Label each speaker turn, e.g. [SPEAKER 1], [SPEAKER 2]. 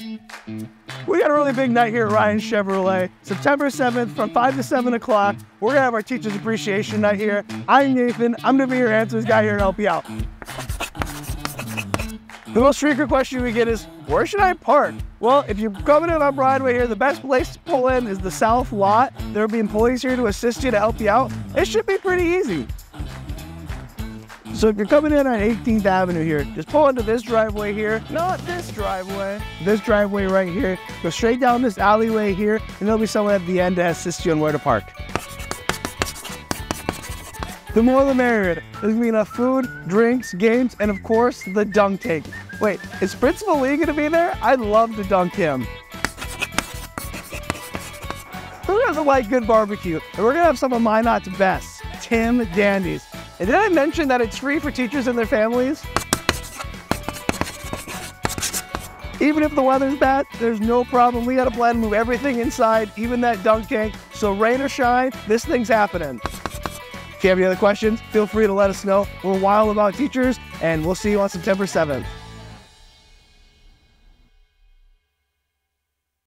[SPEAKER 1] We got a really big night here at Ryan Chevrolet. September 7th from 5 to 7 o'clock. We're gonna have our Teachers Appreciation Night here. I'm Nathan. I'm gonna be your answers guy here and help you out. The most frequent question we get is, where should I park? Well, if you're coming in on Broadway here, the best place to pull in is the south lot. There'll be employees here to assist you to help you out. It should be pretty easy. So if you're coming in on 18th Avenue here, just pull into this driveway here, not this driveway, this driveway right here. Go straight down this alleyway here, and there'll be someone at the end to assist you on where to park. The more the merrier. There's gonna be enough food, drinks, games, and of course, the dunk tank. Wait, is Principal Lee gonna be there? I'd love to dunk him. Who doesn't like good barbecue? And we're gonna have some of my Minot's best, Tim Dandies. And did I mention that it's free for teachers and their families? Even if the weather's bad, there's no problem. We got a plan to move everything inside, even that dunk tank. So rain or shine, this thing's happening. If you have any other questions, feel free to let us know. We're wild about teachers, and we'll see you on September 7th.